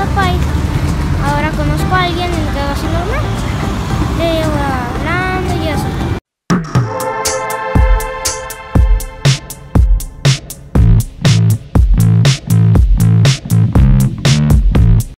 The fight.